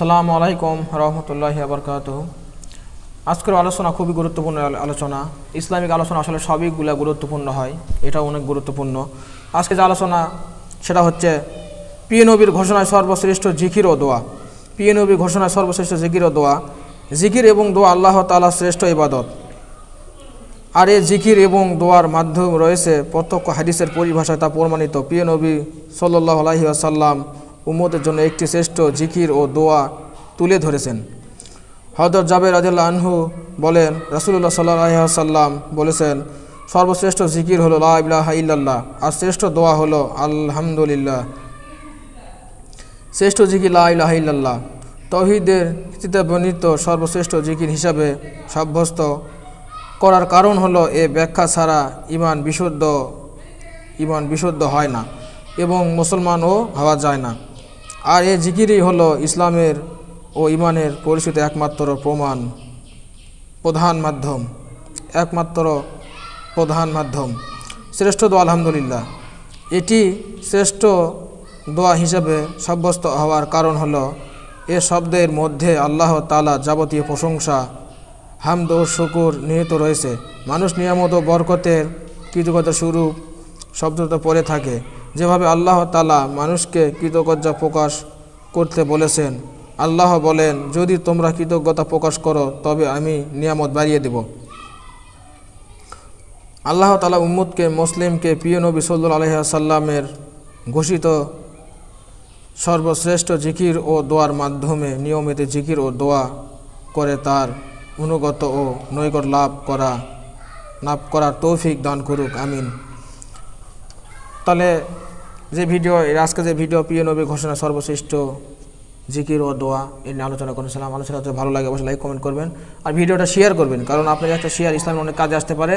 সালামু আলাইকুম রহমতুল্লাহ আবরকাত আজকের আলোচনা খুবই গুরুত্বপূর্ণ আলোচনা। ইসলামিক আলোচনা আসলে সবইগুলা গুরুত্বপূর্ণ হয়। এটাও অনেক গুরুত্বপূর্ণ। আজকে যে আলোচনা, সেটা হচ্ছে পিএ নবীর ঘোষণায় সর্বশ্রেষ্ঠ জিকির ও দোয়া। পিএ নবীর ঘোষণায় সর্বশ্রেষ্ঠ জিকির ও দোয়া। জিকির এবং দোয়া আল্লাহ তাআলা শ্রেষ্ঠ ইবাদত। আর এ জিকির এবং দোয়ার মাধ্যম রয়েছে প্রত্যক্ষ হাদিসের পরিভাষায় তা প্রমাণিত। প্রিয় নবী সাল্লাহ আলহি আসাল্লাম উম্মতের জন্য একটি শ্রেষ্ঠ জিকির ও দোয়া তুলে ধরেছেন। হজরত জাবের রাজিল্লা আনহু বলেন রাসুল্লাহ সাল্লাহ সাল্লাম বলেছেন, সর্বশ্রেষ্ঠ জিকির হলো লা ইলাহা আর শ্রেষ্ঠ দোয়া হলো আলহামদুলিল্লাহ। শ্রেষ্ঠ জিকির লা ইলাহা তহিদের ভিত্তিতে বর্ণিত সর্বশ্রেষ্ঠ জিকির হিসাবে সাব্যস্ত করার কারণ হলো, এ ব্যাখ্যা ছাড়া ইমান বিশুদ্ধ ইমান বিশুদ্ধ হয় না এবং মুসলমানও হওয়া যায় না। আর এ জিকিরই হলো ইসলামের ও ইমানের পরিচিত একমাত্র প্রমাণ, প্রধান মাধ্যম, একমাত্র প্রধান মাধ্যম, শ্রেষ্ঠ দোয়া আলহামদুলিল্লাহ। এটি শ্রেষ্ঠ দোয়া হিসাবে সাব্যস্ত হওয়ার কারণ হলো এ শব্দের মধ্যে আল্লাহ তালা যাবতীয় প্রশংসা, হামদ ও শুকুর নিহিত রয়েছে। মানুষ নিয়ামত ও বরকতের কৃতজ্ঞতা স্বরূপ শব্দটা পড়ে থাকে। যেভাবে আল্লাহ তালা মানুষকে কৃতজ্ঞতা প্রকাশ করতে বলেছেন, আল্লাহ বলেন, যদি তোমরা কৃতজ্ঞতা প্রকাশ করো, তবে আমি নিয়ামত বাড়িয়ে দেব। আল্লাহ তালা উম্মুদকে মুসলিমকে, প্রিয় নবী সল্লু আলহাসাল্লামের ঘোষিত সর্বশ্রেষ্ঠ জিকির ও দোয়ার মাধ্যমে নিয়মিত জিকির ও দোয়া করে তার অনুগত ও নৈকট লাভ করা, লাভ করার তৌফিক দান করুক, আমিন। তাহলে যে ভিডিও আজকে যে ভিডিও প্রিয় নবী ঘোষণা, সর্বশ্রেষ্ঠ জিকির ও দোয়া, এ নিয়ে আলোচনা করেছিলাম আলোচনা যদি ভালো লাগে, অবশ্যই লাইক কমেন্ট করবেন। আর ভিডিওটা শেয়ার করবেন, কারণ আপনার একটা শেয়ার ইসলামের অনেক কাজে আসতে পারে।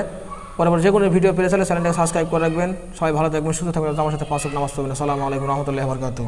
পরপর যে কোনো ভিডিও পেলে তাহলে চ্যানেলটাকে সাবস্ক্রাইব করে রাখবেন। সবাই ভালো থাকবেন, সুস্থ থাকবেন, আমার সাথে পাঁচ নামাজ পড়বেন। আসসালামু আলাইকুম রহমতুল্লাহ বরকাত